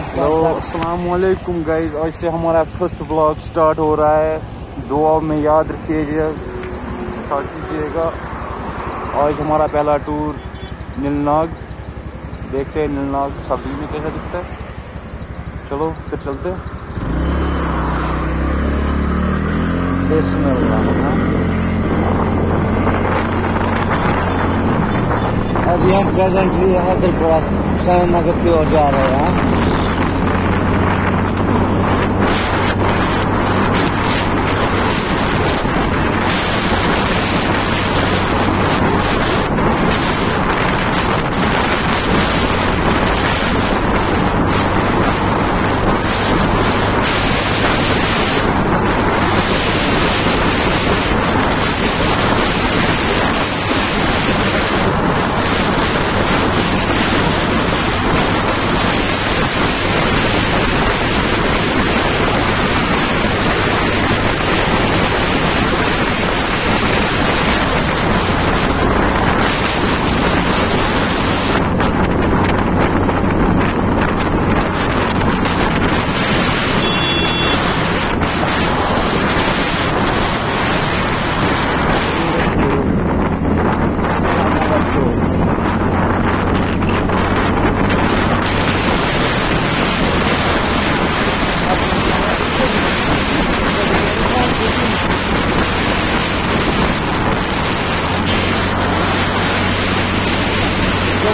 अस्सलाम वालेकुम आज से हमारा फ़र्स्ट ब्लॉग स्टार्ट हो रहा है। दुआ में याद रखिएगा कीजिएगा। आज हमारा पहला टूर नीलनाग। देखते हैं नीलनाग सब्ज़ी में कैसा दिखता है। चलो, फिर चलते अभी हम प्रेजेंटली हैदरपुरा सैन नगर की ओर जा रहे हैं।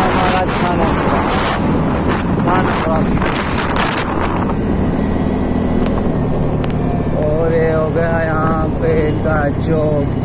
हमारा छाना। छाना और ये हो गया यहाँ पे का चौक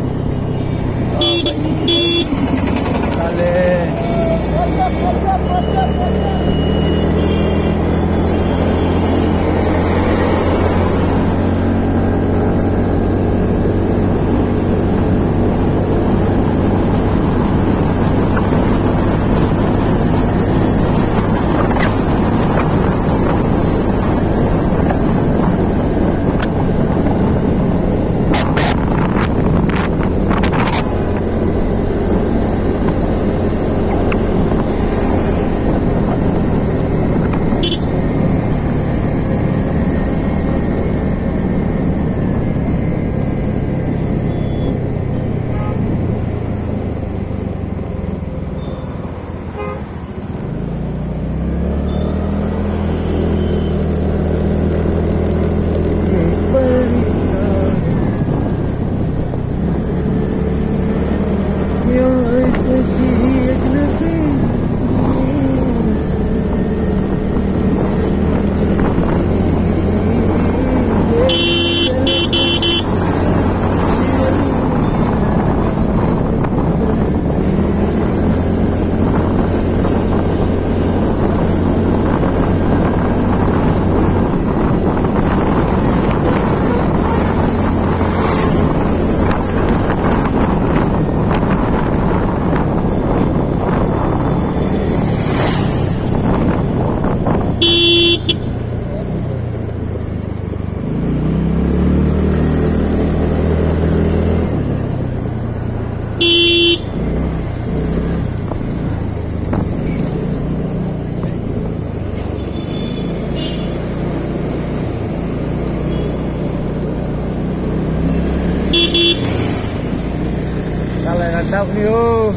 mantap nih oh.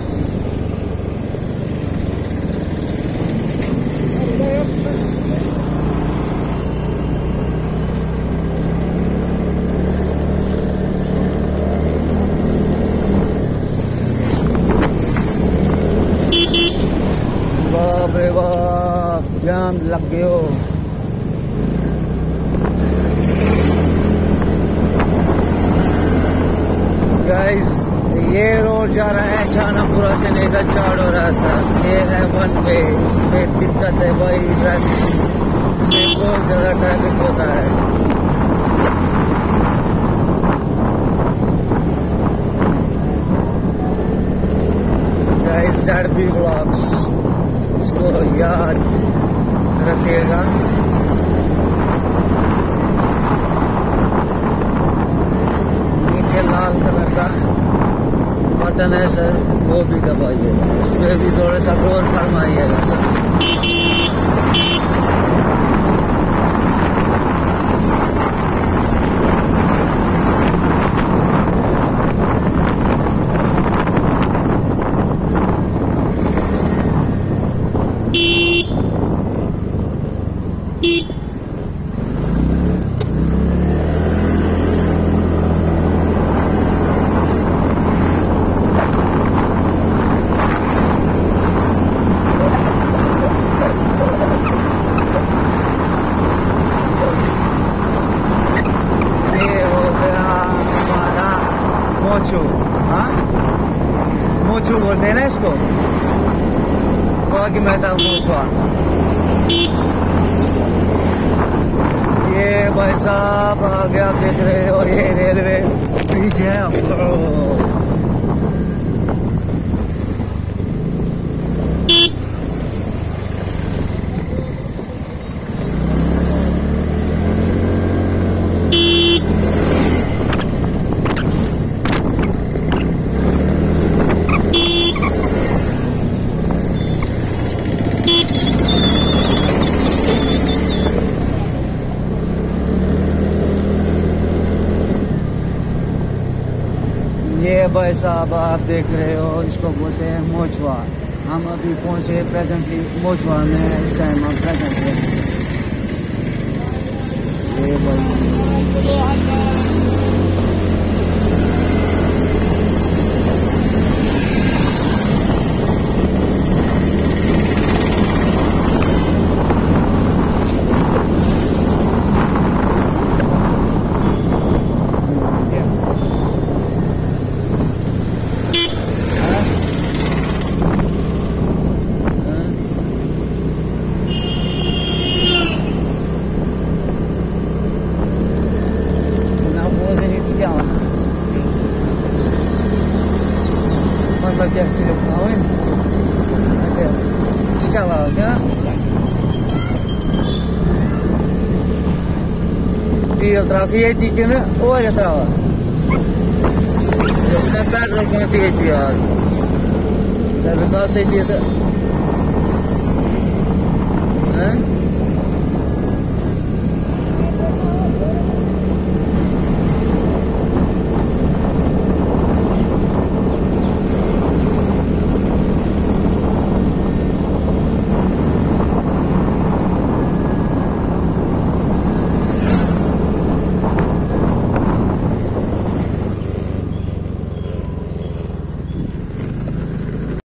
जाम लग गयो गाइस ये रोड जा रहा है छानापुरा से लेकर चाड़ हो रहा था ये है वन वे। इसमें दिक्कत है भाई ट्रैफ़िक इसमें बहुत ज़्यादा ट्रैफ़िक होता है। ब्लॉक्स इसको याद रखिएगा। नीचे लाल कलर का। बटन है सर वो भी दबाइएगा। उस पर भी थोड़ा सा गौर फरमाइएगा सर मोचू हाँ मोचू बोलते हैं ना इसको बाकी मैं था पूछवा। ये भाई साहब आगे आप देख रहे हो, ये रेलवे पीछे है। ये भाई साहब, आप देख रहे हो, इसको बोलते हैं मोचवा। हम अभी पहुँचे प्रेजेंटली मोचवा में, इस टाइम हम प्रेजेंट हैं। ये भाई। lagi hasil kawin aja cicalanya dia terakhir di kena oh ada terawa ya sebentar lagi nanti itu ya dari nanti dia tuh